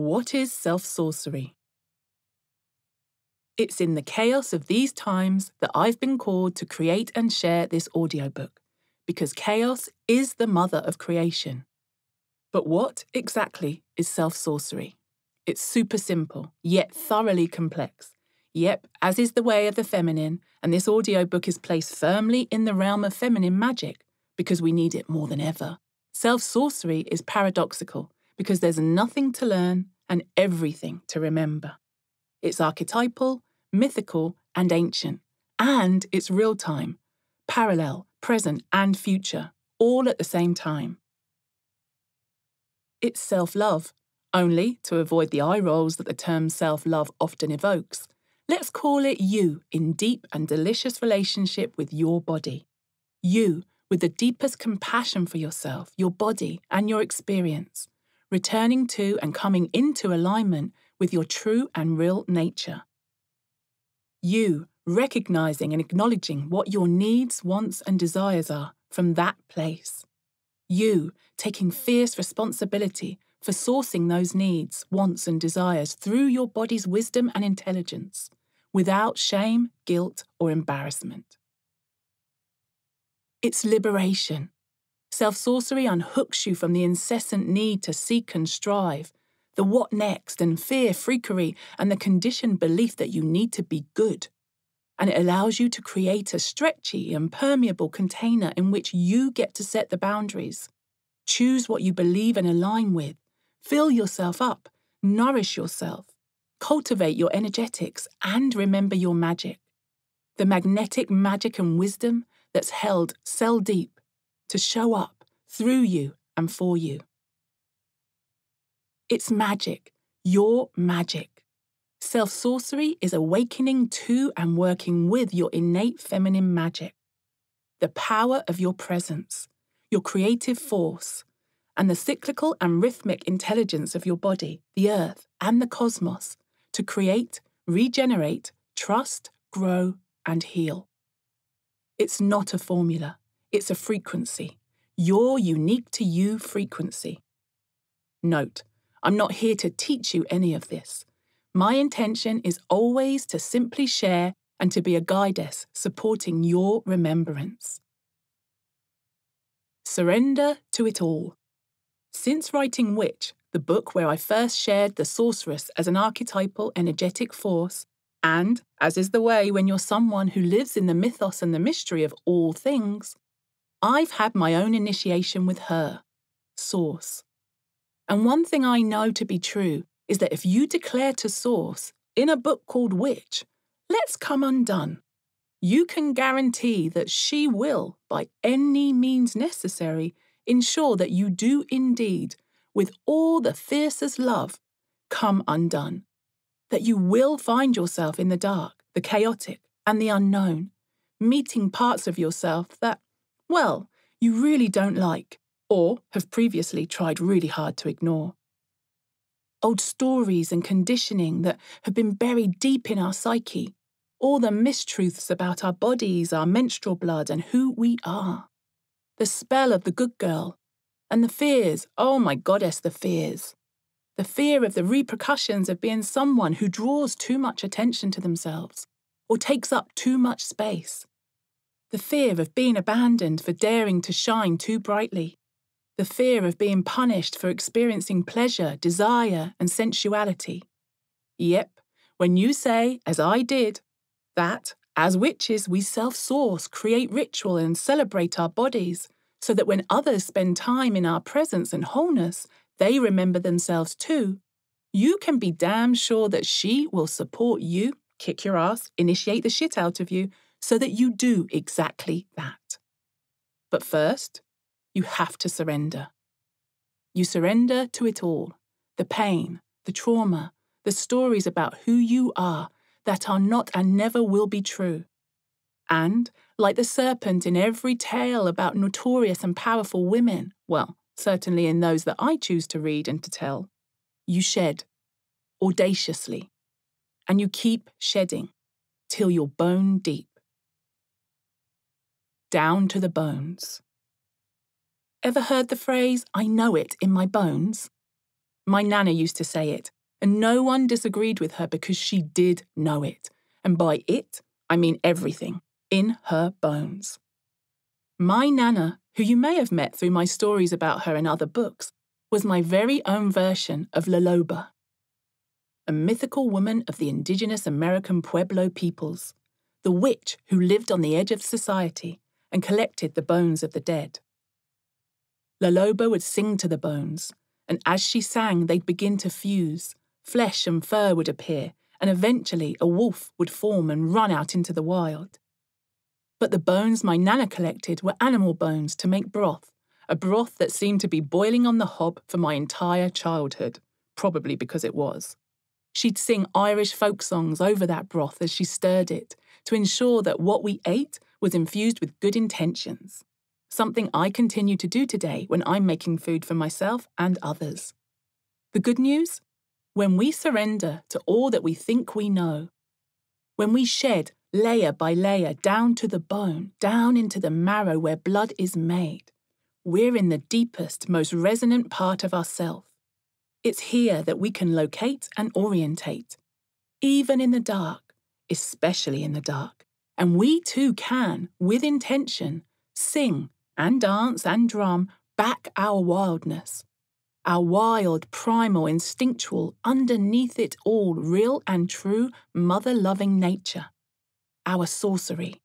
What is self sorcery? It's in the chaos of these times that I've been called to create and share this audiobook, because chaos is the mother of creation. But what exactly is self sorcery? It's super simple, yet thoroughly complex. Yep, as is the way of the feminine, and this audiobook is placed firmly in the realm of feminine magic because we need it more than ever. Self sorcery is paradoxical because there's nothing to learn and everything to remember. It's archetypal, mythical, and ancient, and it's real time, parallel, present, and future, all at the same time. It's self love, only, to avoid the eye rolls that the term self love often evokes, let's call it you in deep and delicious relationship with your body. You with the deepest compassion for yourself, your body, and your experience, returning to and coming into alignment with your true and real nature. You recognizing and acknowledging what your needs, wants, and desires are from that place. You taking fierce responsibility for sourcing those needs, wants, and desires through your body's wisdom and intelligence without shame, guilt, or embarrassment. It's liberation. Self sorcery unhooks you from the incessant need to seek and strive, the what next and fear, freakery, and the conditioned belief that you need to be good. And it allows you to create a stretchy and permeable container in which you get to set the boundaries. Choose what you believe and align with. Fill yourself up. Nourish yourself. Cultivate your energetics and remember your magic. The magnetic magic and wisdom that's held cell deep to show up through you and for you. It's magic, your magic. Self sorcery is awakening to and working with your innate feminine magic, the power of your presence, your creative force, and the cyclical and rhythmic intelligence of your body, the earth, and the cosmos to create, regenerate, trust, grow, and heal. It's not a formula, it's a frequency, your unique to you frequency. Note, I'm not here to teach you any of this. My intention is always to simply share and to be a guidess supporting your remembrance. Surrender to it all. Since writing Witch, the book where I first shared the sorceress as an archetypal energetic force, and, as is the way when you're someone who lives in the mythos and the mystery of all things, I've had my own initiation with her, Source. And one thing I know to be true is that if you declare to Source, in a book called Witch, let's come undone, you can guarantee that she will, by any means necessary, ensure that you do indeed, with all the fiercest love, come undone that you will find yourself in the dark, the chaotic, and the unknown, meeting parts of yourself that, well, you really don't like or have previously tried really hard to ignore. Old stories and conditioning that have been buried deep in our psyche, all the mistruths about our bodies, our menstrual blood, and who we are. The spell of the good girl, and the fears, oh my goddess, the fears the fear of the repercussions of being someone who draws too much attention to themselves or takes up too much space, the fear of being abandoned for daring to shine too brightly, the fear of being punished for experiencing pleasure, desire, and sensuality. Yep, when you say, as I did, that, as witches, we self source, create ritual, and celebrate our bodies, so that when others spend time in our presence and wholeness, they remember themselves too, you can be damn sure that she will support you, kick your ass, initiate the shit out of you, so that you do exactly that. But first, you have to surrender. You surrender to it all the pain, the trauma, the stories about who you are that are not and never will be true. And, like the serpent in every tale about notorious and powerful women, well, certainly in those that I choose to read and to tell, you shed audaciously, and you keep shedding till you're bone deep. Down to the bones. Ever heard the phrase, I know it in my bones? My Nana used to say it, and no one disagreed with her because she did know it. And by it, I mean everything in her bones. My Nana, who you may have met through my stories about her in other books, was my very own version of La Loba, a mythical woman of the indigenous American Pueblo peoples, the witch who lived on the edge of society and collected the bones of the dead. La Loba would sing to the bones, and as she sang, they'd begin to fuse. Flesh and fur would appear, and eventually a wolf would form and run out into the wild. But the bones my Nana collected were animal bones to make broth, a broth that seemed to be boiling on the hob for my entire childhood, probably because it was. She'd sing Irish folk songs over that broth as she stirred it to ensure that what we ate was infused with good intentions something I continue to do today when I'm making food for myself and others. The good news? When we surrender to all that we think we know, when we shed layer by layer down to the bone, down into the marrow where blood is made, we're in the deepest, most resonant part of ourself. It's here that we can locate and orientate, even in the dark, especially in the dark. And we too can, with intention, sing and dance and drum back our wildness. Our wild, primal, instinctual, underneath it all, real and true, mother loving nature. Our sorcery.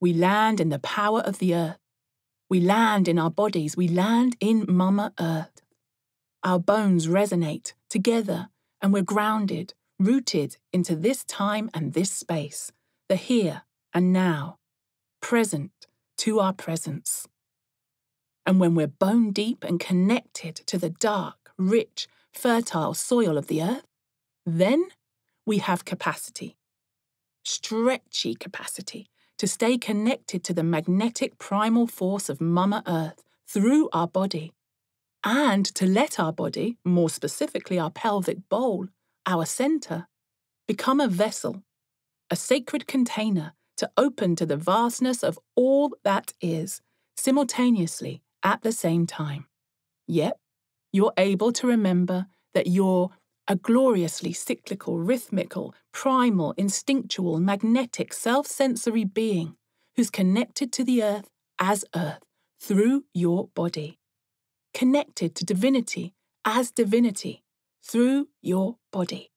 We land in the power of the earth. We land in our bodies. We land in Mama Earth. Our bones resonate together and we're grounded, rooted into this time and this space, the here and now, present, to our presence. And when we're bone deep and connected to the dark, rich, fertile soil of the earth, then we have capacity, stretchy capacity, to stay connected to the magnetic primal force of Mama Earth through our body, and to let our body, more specifically our pelvic bowl, our center, become a vessel, a sacred container to open to the vastness of all that is, simultaneously at the same time. Yet, you're able to remember that you're a gloriously cyclical, rhythmical, primal, instinctual, magnetic, self sensory being who's connected to the earth as earth through your body, connected to divinity as divinity through your body,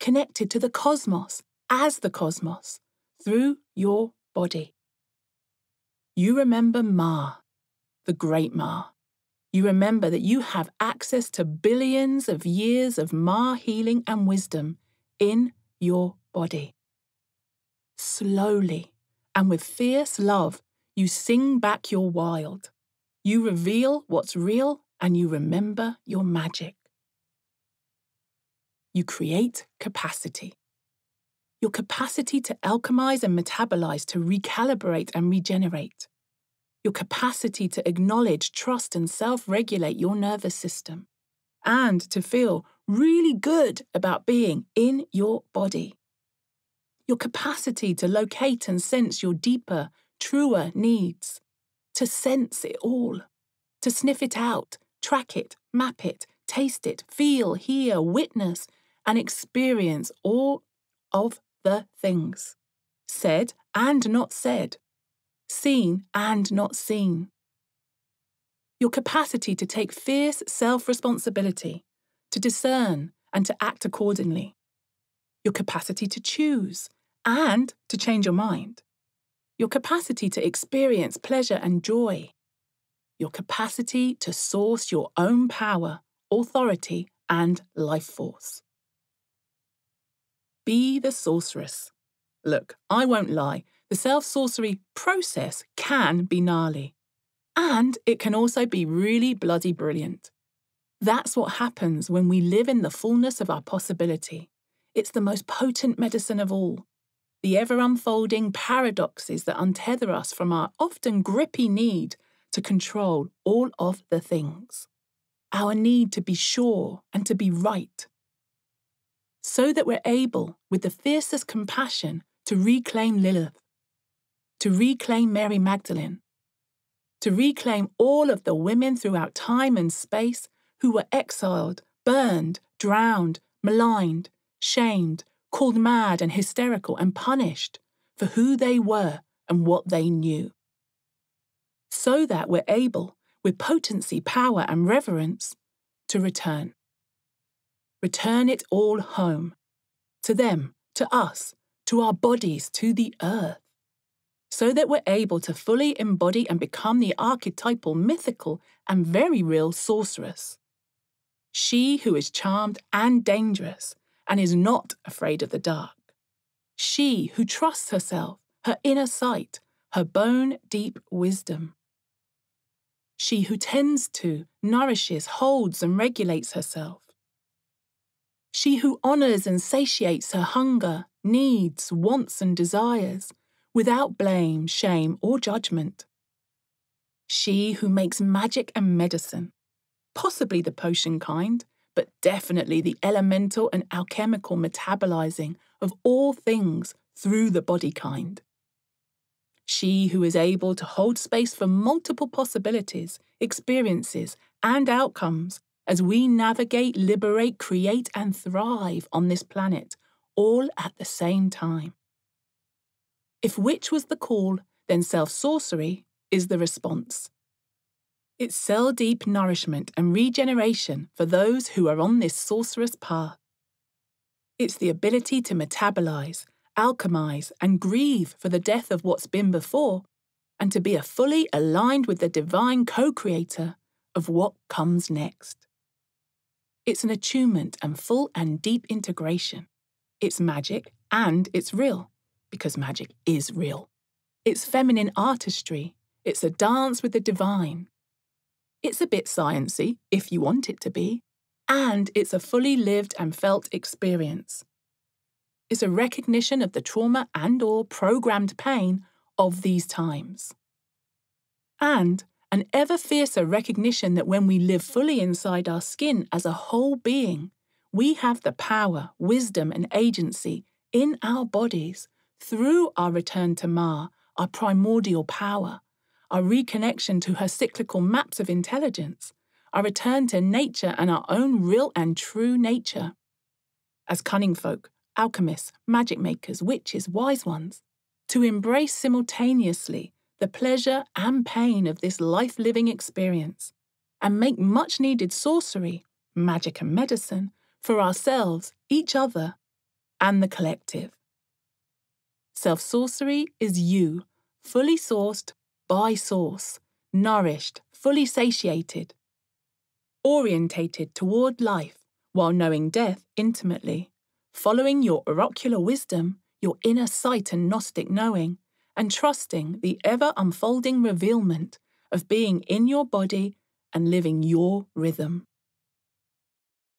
connected to the cosmos as the cosmos through your body. You remember Ma, the great Ma. You remember that you have access to billions of years of Ma healing and wisdom in your body. Slowly and with fierce love, you sing back your wild. You reveal what's real and you remember your magic. You create capacity your capacity to alchemize and metabolize to recalibrate and regenerate, your capacity to acknowledge, trust, and self regulate your nervous system, and to feel really good about being in your body. Your capacity to locate and sense your deeper, truer needs, to sense it all, to sniff it out, track it, map it, taste it, feel, hear, witness, and experience all of the things, said and not said, seen and not seen. Your capacity to take fierce self responsibility, to discern and to act accordingly. Your capacity to choose and to change your mind. Your capacity to experience pleasure and joy. Your capacity to source your own power, authority, and life force. Be the sorceress. Look, I won't lie, the self sorcery process can be gnarly. And it can also be really bloody brilliant. That's what happens when we live in the fullness of our possibility. It's the most potent medicine of all. The ever unfolding paradoxes that untether us from our often grippy need to control all of the things. Our need to be sure and to be right so that we're able, with the fiercest compassion, to reclaim Lilith, to reclaim Mary Magdalene, to reclaim all of the women throughout time and space who were exiled, burned, drowned, maligned, shamed, called mad and hysterical, and punished for who they were and what they knew. So that we're able, with potency, power, and reverence, to return. Return it all home, to them, to us, to our bodies, to the earth, so that we're able to fully embody and become the archetypal, mythical, and very real sorceress. She who is charmed and dangerous and is not afraid of the dark. She who trusts herself, her inner sight, her bone deep wisdom. She who tends to, nourishes, holds, and regulates herself. She who honours and satiates her hunger, needs, wants, and desires without blame, shame, or judgment. She who makes magic and medicine, possibly the potion kind, but definitely the elemental and alchemical metabolizing of all things through the body kind. She who is able to hold space for multiple possibilities, experiences, and outcomes as we navigate, liberate, create, and thrive on this planet, all at the same time. If witch was the call, then self sorcery is the response. It's cell deep nourishment and regeneration for those who are on this sorcerous path. It's the ability to metabolize, alchemize, and grieve for the death of what's been before, and to be a fully aligned with the divine co creator of what comes next. It's an attunement and full and deep integration. It's magic and it's real, because magic is real. It's feminine artistry. It's a dance with the divine. It's a bit sciency, if you want it to be, and it's a fully lived and felt experience. It's a recognition of the trauma and or programmed pain of these times. And an ever fiercer recognition that when we live fully inside our skin as a whole being, we have the power, wisdom, and agency in our bodies through our return to Ma, our primordial power, our reconnection to her cyclical maps of intelligence, our return to nature and our own real and true nature. As cunning folk, alchemists, magic makers, witches, wise ones, to embrace simultaneously the pleasure and pain of this life living experience and make much needed sorcery, magic, and medicine for ourselves, each other, and the collective. Self sorcery is you, fully sourced by source, nourished, fully satiated, orientated toward life while knowing death intimately, following your oracular wisdom, your inner sight and Gnostic knowing, and trusting the ever unfolding revealment of being in your body and living your rhythm.